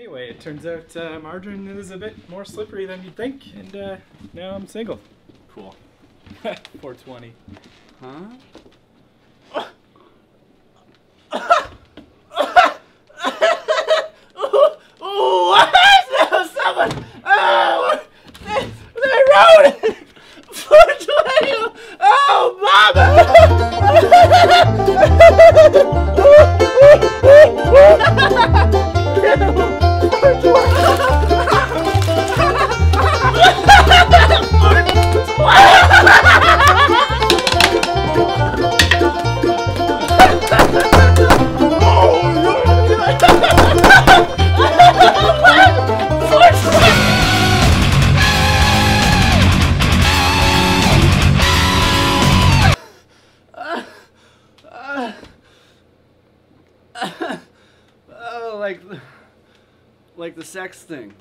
Anyway, it turns out uh, margarine is a bit more slippery than you'd think, and uh, now I'm single. Cool. 420. Huh? Oh, what? Someone. Oh, they, Oh, like the, like the sex thing.